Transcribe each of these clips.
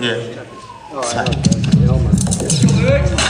Yeah. Oh,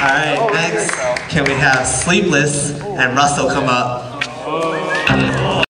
All right, next, can we have Sleepless and Russell come up?